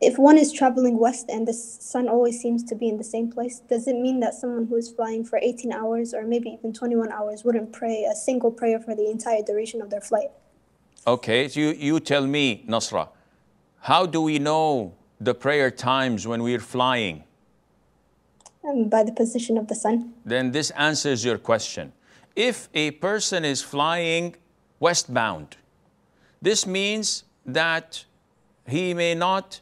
If one is traveling west and the sun always seems to be in the same place, does it mean that someone who is flying for 18 hours or maybe even 21 hours wouldn't pray a single prayer for the entire duration of their flight? Okay, so you, you tell me, Nasra, how do we know the prayer times when we're flying? Um, by the position of the sun. Then this answers your question. If a person is flying westbound, this means that he may not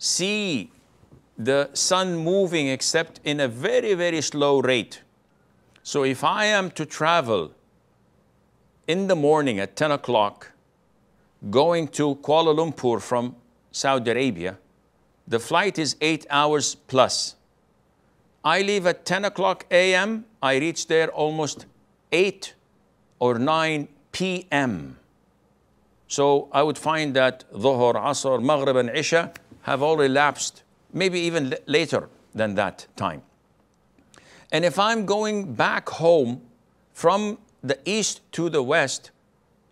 see the sun moving except in a very, very slow rate. So if I am to travel in the morning at 10 o'clock, going to Kuala Lumpur from Saudi Arabia, the flight is eight hours plus. I leave at 10 o'clock a.m., I reach there almost 8 or 9 p.m. So I would find that Dhuhr, Asr, Maghrib, and Isha have all elapsed, maybe even later than that time. And if I'm going back home from the east to the west,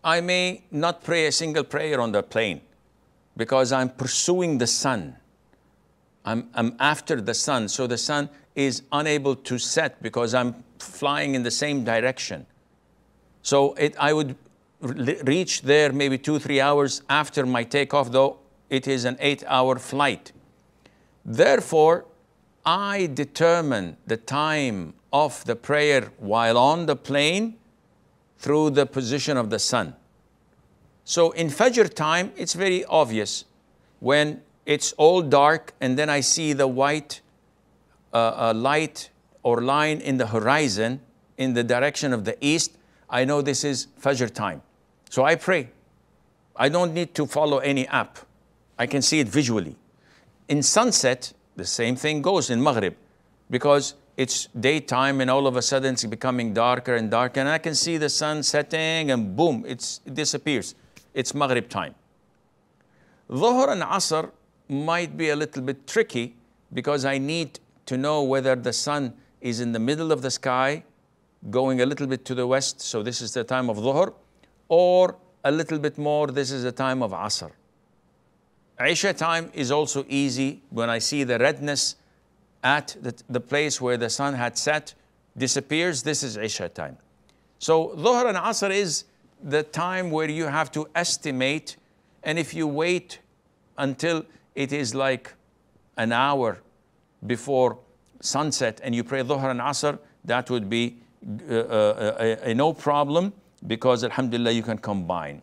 I may not pray a single prayer on the plane because I'm pursuing the sun. I'm, I'm after the sun. So the sun is unable to set because I'm flying in the same direction. So it, I would reach there maybe two, three hours after my takeoff, though it is an eight hour flight. Therefore, I determine the time of the prayer while on the plane through the position of the sun. So in Fajr time, it's very obvious when it's all dark and then I see the white uh, uh, light or line in the horizon in the direction of the east, I know this is Fajr time. So I pray. I don't need to follow any app. I can see it visually. In sunset, the same thing goes in Maghrib because it's daytime and all of a sudden it's becoming darker and darker and I can see the sun setting and boom, it disappears. It's Maghrib time. Dhuhr and Asr might be a little bit tricky because I need to know whether the sun is in the middle of the sky going a little bit to the west, so this is the time of Dhuhr, or a little bit more, this is the time of Asr. Isha time is also easy when I see the redness at the, the place where the sun had set disappears, this is Isha time. So Dhuhr and Asr is the time where you have to estimate, and if you wait until it is like an hour before sunset and you pray Dhuhr and Asr, that would be uh, uh, uh, no problem because Alhamdulillah you can combine.